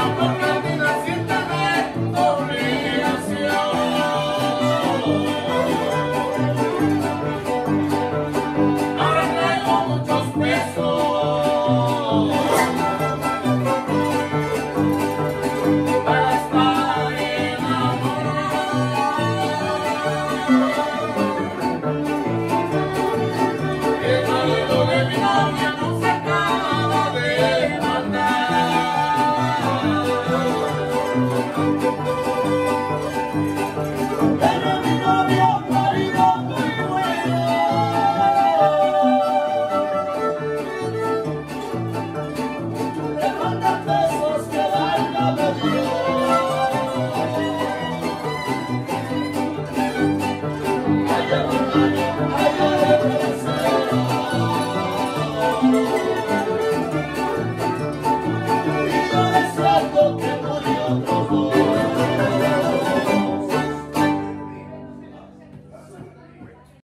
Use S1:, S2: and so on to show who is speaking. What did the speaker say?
S1: no Música